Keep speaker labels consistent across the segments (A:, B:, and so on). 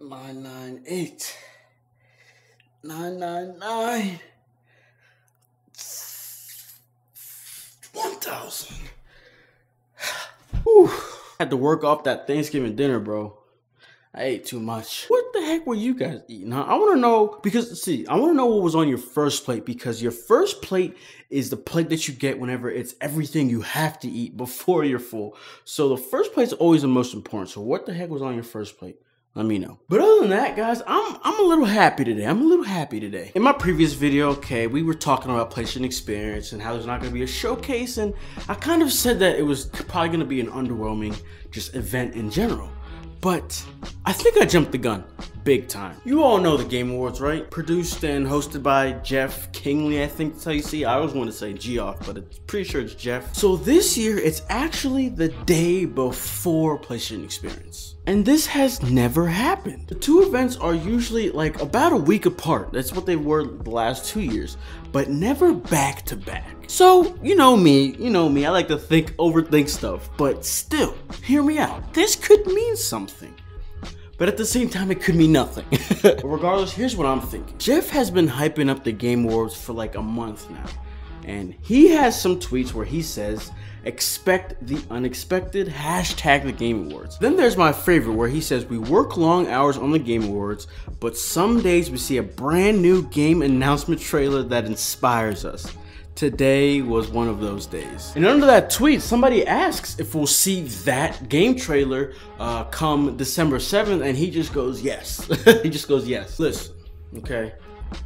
A: 998 999 1000 Whew. Had to work off that Thanksgiving dinner, bro. I ate too much. What the heck were you guys eating? Huh? I want to know because see, I want to know what was on your first plate because your first plate is the plate that you get whenever it's everything you have to eat before you're full. So the first plate is always the most important. So what the heck was on your first plate? Let me know. But other than that, guys, I'm I'm a little happy today. I'm a little happy today. In my previous video, okay, we were talking about PlayStation Experience and how there's not gonna be a showcase, and I kind of said that it was probably gonna be an underwhelming just event in general. But I think I jumped the gun big time. You all know the Game Awards, right? Produced and hosted by Geoff Keighley, I think that's how you see. I always want to say Geoff, but it's pretty sure it's Jeff. So this year, it's actually the day before PlayStation Experience. And this has never happened. The two events are usually like about a week apart. That's what they were the last two years, but never back to back. So, you know me, you know me, I like to think, overthink stuff, but still, hear me out. This could mean something. But at the same time, it could mean nothing. regardless, here's what I'm thinking. Geoff has been hyping up the Game Awards for like a month now. And he has some tweets where he says, expect the unexpected, hashtag the Game Awards. Then there's my favorite where he says, we work long hours on the Game Awards, but some days we see a brand new game announcement trailer that inspires us. Today was one of those days. And under that tweet, somebody asks if we'll see that game trailer uh, come December 7th, and he just goes, yes. he just goes, yes. Listen, okay?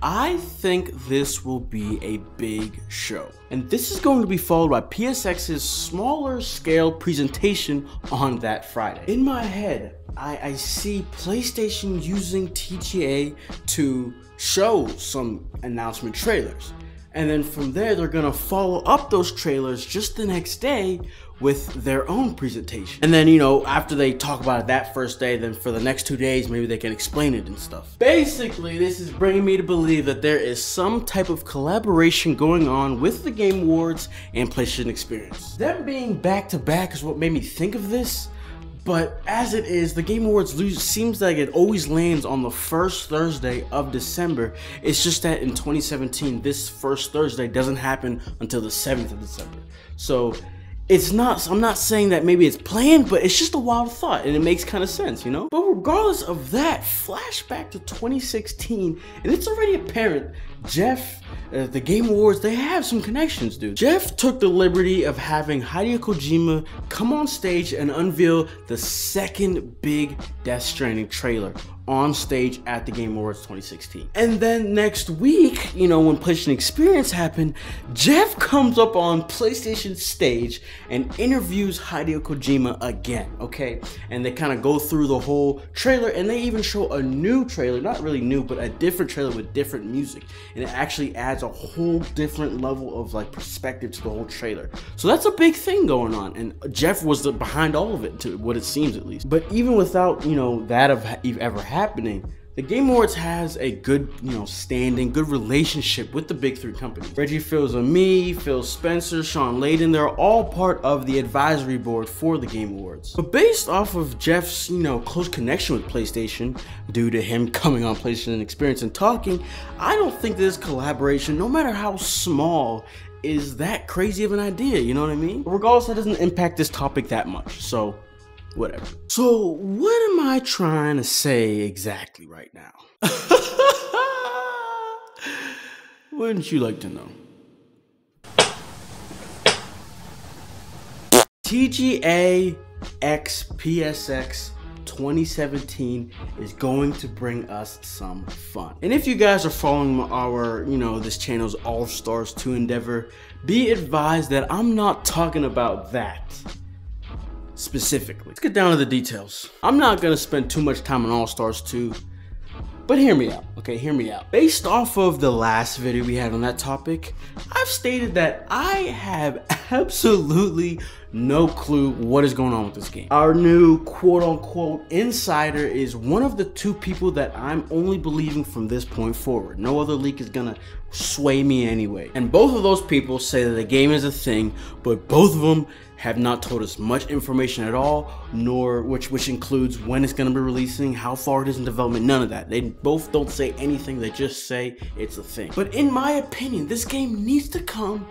A: I think this will be a big show. And this is going to be followed by PSX's smaller scale presentation on that Friday. In my head, I, I see PlayStation using TGA to show some announcement trailers. And then from there, they're gonna follow up those trailers just the next day with their own presentation. And then, you know, after they talk about it that first day, then for the next two days, maybe they can explain it and stuff. Basically, this is bringing me to believe that there is some type of collaboration going on with the Game Awards and PlayStation Experience. Them being back to back is what made me think of this. But as it is, the Game Awards lose, seems like it always lands on the first Thursday of December. It's just that in 2017, this first Thursday doesn't happen until the 7th of December. So it's not, I'm not saying that maybe it's planned, but it's just a wild thought and it makes kind of sense, you know? But regardless of that, flashback to 2016, and it's already apparent Geoff, uh, the Game Awards, they have some connections, dude. Geoff took the liberty of having Hideo Kojima come on stage and unveil the second big Death Stranding trailer on stage at the Game Awards 2016. And then next week, you know, when PlayStation Experience happened, Geoff comes up on PlayStation stage and interviews Hideo Kojima again, okay? And they kind of go through the whole trailer and they even show a new trailer, not really new, but a different trailer with different music and it actually adds a whole different level of like perspective to the whole trailer. So that's a big thing going on, and Geoff was the, behind all of it, to what it seems at least. But even without you know that of ever happening, the Game Awards has a good, you know, standing, good relationship with the big three companies. Reggie Fils-Aimé, Phil Spencer, Shawn Layden, they're all part of the advisory board for the Game Awards. But based off of Geoff's, you know, close connection with PlayStation, due to him coming on PlayStation Experience and talking, I don't think this collaboration, no matter how small, is that crazy of an idea, you know what I mean? Regardless, that doesn't impact this topic that much, so whatever. So, what am I trying to say exactly right now? Wouldn't you like to know? TGA X PSX 2017 is going to bring us some fun. And if you guys are following our, you know, this channel's All Stars 2 endeavor, be advised that I'm not talking about that specifically. Let's get down to the details. I'm not gonna spend too much time on All-Stars 2, but hear me out, okay, hear me out. Based off of the last video we had on that topic, I've stated that I have absolutely no clue what is going on with this game. Our new quote unquote insider is one of the two people that I'm only believing from this point forward. No other leak is gonna sway me anyway. And both of those people say that the game is a thing, but both of them have not told us much information at all, nor which which includes when it's going to be releasing, how far it is in development, none of that. They both don't say anything, they just say it's a thing. But in my opinion, this game needs to come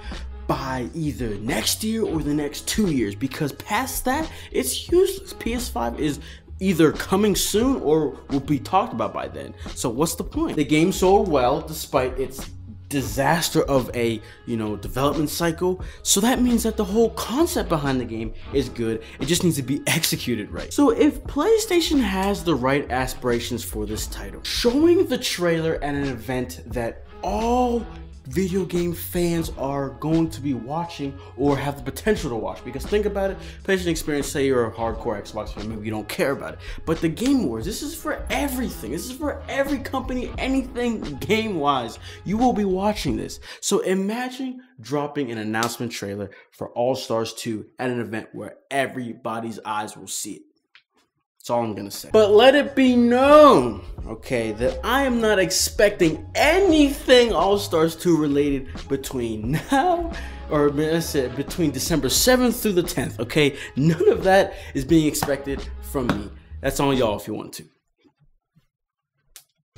A: by either next year or the next two years because past that, it's useless. PS5 is either coming soon or will be talked about by then. So what's the point? The game sold well despite its disaster of a you know development cycle. So that means that the whole concept behind the game is good. It just needs to be executed right. So if playstation has the right aspirations for this title showing the trailer at an event that all video game fans are going to be watching or have the potential to watch. Because think about it, PlayStation Experience, say you're a hardcore Xbox fan, maybe you don't care about it. But the Game Awards, this is for everything. This is for every company, anything game-wise. You will be watching this. So imagine dropping an announcement trailer for All Stars 2 at an event where everybody's eyes will see it. That's all I'm gonna say. But let it be known, okay, that I am not expecting anything All Stars 2 related between now or let's say between December 7th through the 10th, okay? None of that is being expected from me. That's on y'all if you want to.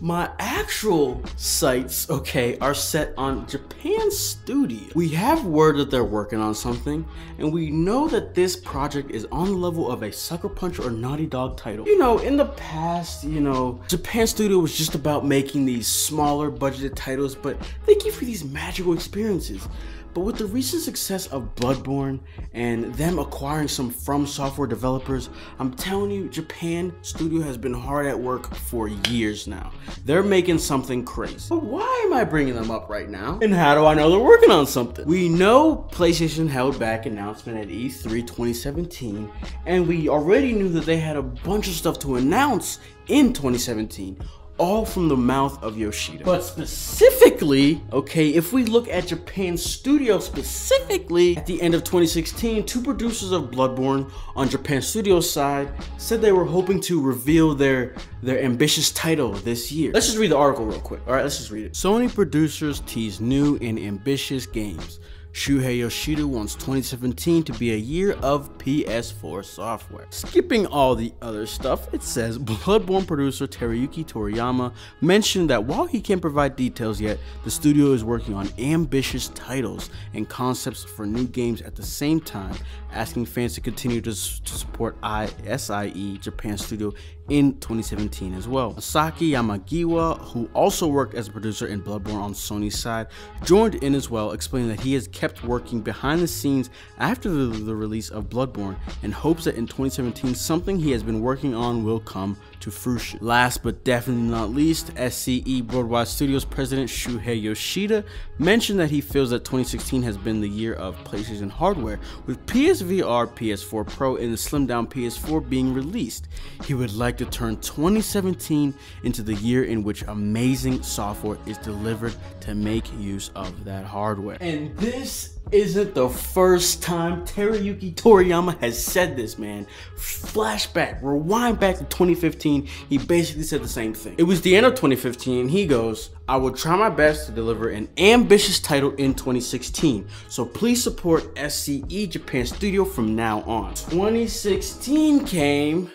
A: My actual sights, okay, are set on Japan Studio. We have word that they're working on something, and we know that this project is on the level of a Sucker Punch or Naughty Dog title. You know, in the past, you know, Japan Studio was just about making these smaller budgeted titles, but they give you these magical experiences. But with the recent success of Bloodborne and them acquiring some From Software developers, I'm telling you, Japan Studio has been hard at work for years now. They're making something crazy. But why am I bringing them up right now? And how do I know they're working on something? We know PlayStation held back announcement at E3 2017, and we already knew that they had a bunch of stuff to announce in 2017 all from the mouth of Yoshida. But specifically, okay, if we look at Japan Studio specifically, at the end of 2016, two producers of Bloodborne on Japan Studio side said they were hoping to reveal their their ambitious title this year. Let's just read the article real quick. All right, let's just read it. Sony producers tease new and ambitious games. Shuhei Yoshida wants 2017 to be a year of PS4 software. Skipping all the other stuff, it says Bloodborne producer Teruyuki Toriyama mentioned that while he can't provide details yet, the studio is working on ambitious titles and concepts for new games at the same time, asking fans to continue to, to support SIE Japan Studio in 2017 as well. Masaki Yamagiwa, who also worked as a producer in Bloodborne on Sony's side, joined in as well, explaining that he has kept working behind the scenes after the, the release of Bloodborne and hopes that in 2017 something he has been working on will come to fruition. Last but definitely not least, SCE Worldwide Studios president Shuhei Yoshida mentioned that he feels that 2016 has been the year of PlayStation hardware, with PSVR, PS4 Pro, and the slimmed down PS4 being released. He would like to turn 2017 into the year in which amazing software is delivered to make use of that hardware. And this isn't the first time Teruyuki Toriyama has said this, man. Flashback, rewind back to 2015, he basically said the same thing. It was the end of 2015, he goes, I will try my best to deliver an ambitious title in 2016, so please support SCE Japan Studio from now on. 2016 came,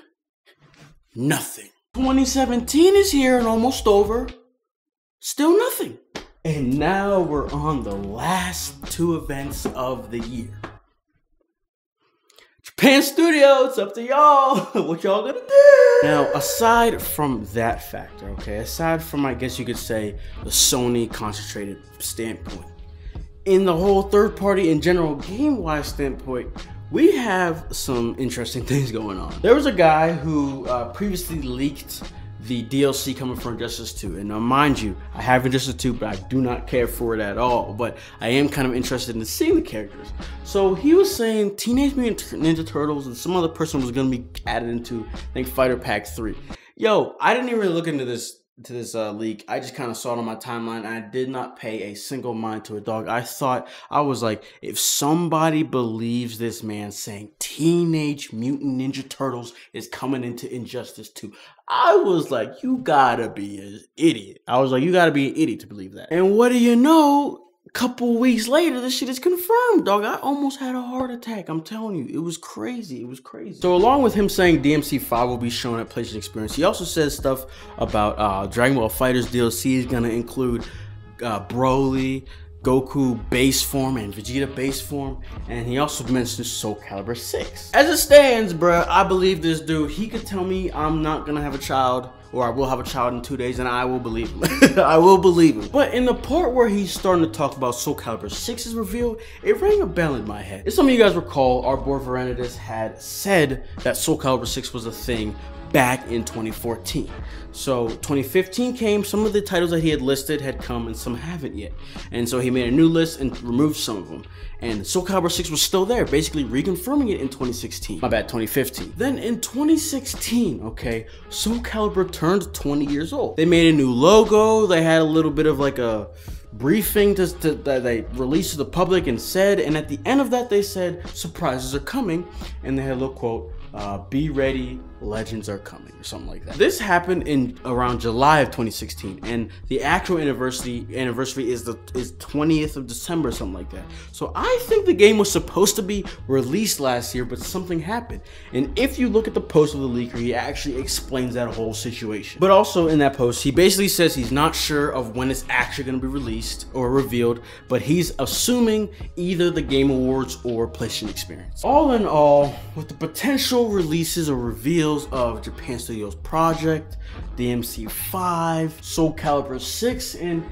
A: nothing. 2017 is here and almost over, still nothing. And now we're on the last two events of the year. Japan Studio, it's up to y'all. what y'all gonna do? Now, aside from that factor, okay, aside from, I guess you could say, the Sony concentrated standpoint, in the whole third party and general game wise standpoint, we have some interesting things going on. There was a guy who uh, previously leaked the DLC coming for Injustice 2. And now, mind you, I have Injustice 2, but I do not care for it at all. But I am kind of interested in seeing the characters. So he was saying Teenage Mutant Ninja Turtles and some other person was going to be added into, I think, Fighter Pack 3. Yo, I didn't even really look into this to this uh, leak. I just kind of saw it on my timeline. I did not pay a single mind to a dog. I thought I was like, if somebody believes this man saying Teenage Mutant Ninja Turtles is coming into Injustice 2, I was like, you gotta be an idiot. I was like, you gotta be an idiot to believe that. And what do you know? A couple weeks later, this shit is confirmed, dog. I almost had a heart attack. I'm telling you, it was crazy. It was crazy. So along with him saying DMC 5 will be shown at PlayStation Experience, he also says stuff about uh, Dragon Ball FighterZ DLC is gonna include uh, Broly, Goku base form and Vegeta base form, and he also mentions Soul Calibur 6. As it stands, bruh, I believe this dude. He could tell me I'm not gonna have a child, or I will have a child in two days, and I will believe him. I will believe him. But in the part where he's starting to talk about Soul Calibur 6 is revealed, it rang a bell in my head. If some of you guys recall, our boy Varanidus had said that Soul Calibur 6 was a thing back in 2014. So 2015 came, some of the titles that he had listed had come and some haven't yet. And so he made a new list and removed some of them. And Soul Calibur 6 was still there, basically reconfirming it in 2016. My bad, 2015. Then in 2016, okay, Soul Calibur turned 20 years old. They made a new logo, they had a little bit of like a briefing to, to, that they released to the public and said, and at the end of that they said surprises are coming, and they had a little quote, uh, "Be ready, legends are coming," or something like that. This happened in around July of 2016, and the actual anniversary anniversary is the is 20th of December, something like that. So I think the game was supposed to be released last year, but something happened. And if you look at the post of the leaker, he actually explains that whole situation. But also in that post, he basically says he's not sure of when it's actually going to be released or revealed, but he's assuming either the Game Awards or PlayStation Experience. All in all, with the potential releases or reveals of Japan Studios Project, DMC5, Soul Calibur 6, and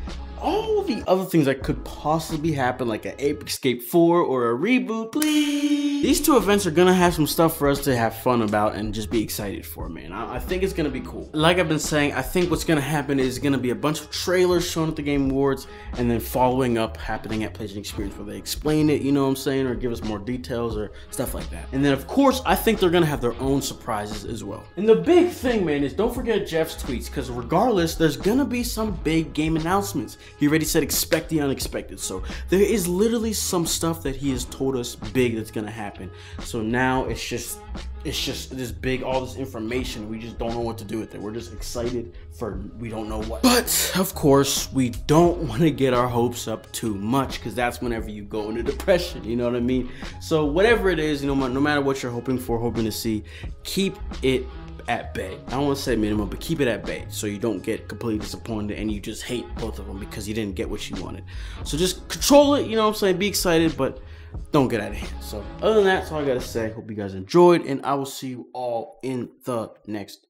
A: all the other things that could possibly happen, like an Ape Escape 4 or a reboot, please. These two events are gonna have some stuff for us to have fun about and just be excited for, man. I, I think it's gonna be cool. Like I've been saying, I think what's gonna happen is gonna be a bunch of trailers shown at the Game Awards and then following up happening at PlayStation Experience where they explain it, you know what I'm saying, or give us more details or stuff like that. And then, of course, I think they're gonna have their own surprises as well. And the big thing, man, is don't forget Geoff's tweets because regardless, there's gonna be some big game announcements. He already said expect the unexpected. So there is literally some stuff that he has told us big that's gonna happen. So now it's just it's just this big all this information we just don't know what to do with it we're just excited for we don't know what but of course we don't want to get our hopes up too much because that's whenever you go into depression you know what i mean so whatever it is you know no matter what you're hoping for hoping to see keep it at bay. I don't want to say minimum, but keep it at bay so you don't get completely disappointed and you just hate both of them because you didn't get what you wanted. So just control it, you know what I'm saying? Be excited, but don't get out of hand. So other than that, that's all I gotta say. Hope you guys enjoyed, and I will see you all in the next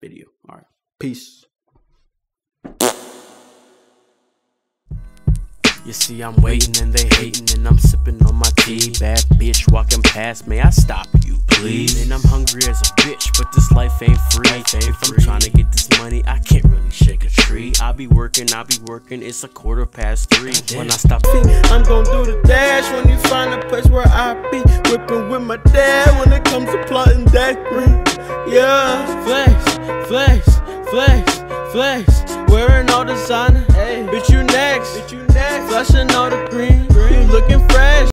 A: video. All right, peace.
B: You see, I'm waiting and they hating, and I'm sipping on my tea. Bad bitch walking past, may I stop you, please? And I'm hungry as a bitch, but this life ain't free. Life ain't if I'm trying to get this money, I can't really shake a tree. I be working, I be working, it's a quarter past three. When I stop,
C: I'm gon' do the dash when you find a place where I be. Whipping with my dad when it comes to plotting that green. Yeah, flex, flex, flex, flex. Wearing all designer, hey. bitch you next, bitch you next. Flashing all the green, green. looking fresh.